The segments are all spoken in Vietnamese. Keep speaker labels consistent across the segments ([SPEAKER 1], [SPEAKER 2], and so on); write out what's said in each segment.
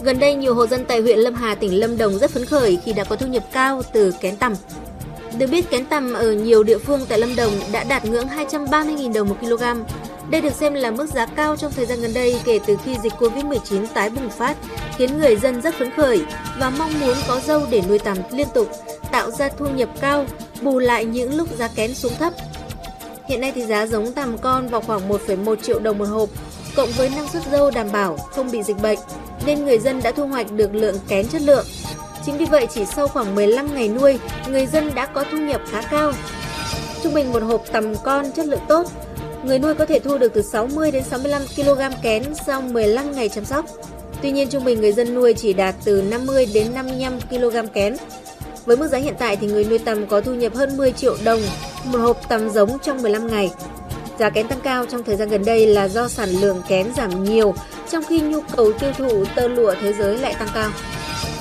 [SPEAKER 1] Gần đây, nhiều hộ dân tại huyện Lâm Hà, tỉnh Lâm Đồng rất phấn khởi khi đã có thu nhập cao từ kén tằm. Được biết, kén tằm ở nhiều địa phương tại Lâm Đồng đã đạt ngưỡng 230.000 đồng một kg. Đây được xem là mức giá cao trong thời gian gần đây kể từ khi dịch Covid-19 tái bùng phát, khiến người dân rất phấn khởi và mong muốn có dâu để nuôi tằm liên tục, tạo ra thu nhập cao, bù lại những lúc giá kén xuống thấp. Hiện nay thì giá giống tằm con vào khoảng 1,1 triệu đồng một hộp, cộng với năng suất dâu đảm bảo không bị dịch bệnh, nên người dân đã thu hoạch được lượng kén chất lượng. Chính vì vậy chỉ sau khoảng 15 ngày nuôi, người dân đã có thu nhập khá cao. Trung bình một hộp tằm con chất lượng tốt, người nuôi có thể thu được từ 60 đến 65 kg kén sau 15 ngày chăm sóc. Tuy nhiên trung bình người dân nuôi chỉ đạt từ 50 đến 55 kg kén. Với mức giá hiện tại thì người nuôi tằm có thu nhập hơn 10 triệu đồng một hộp tằm giống trong 15 ngày. Giá kén tăng cao trong thời gian gần đây là do sản lượng kén giảm nhiều, trong khi nhu cầu tiêu thụ tơ lụa thế giới lại tăng cao.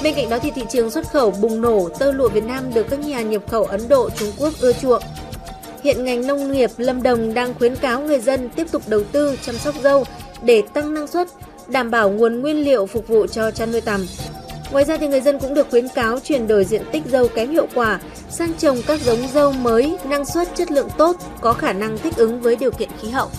[SPEAKER 1] Bên cạnh đó thì thị trường xuất khẩu bùng nổ tơ lụa Việt Nam được các nhà nhập khẩu Ấn Độ, Trung Quốc ưa chuộng. Hiện ngành nông nghiệp Lâm Đồng đang khuyến cáo người dân tiếp tục đầu tư chăm sóc dâu để tăng năng suất, đảm bảo nguồn nguyên liệu phục vụ cho chăn nuôi tằm. Ngoài ra thì người dân cũng được khuyến cáo chuyển đổi diện tích dâu kém hiệu quả sang trồng các giống dâu mới, năng suất chất lượng tốt, có khả năng thích ứng với điều kiện khí hậu.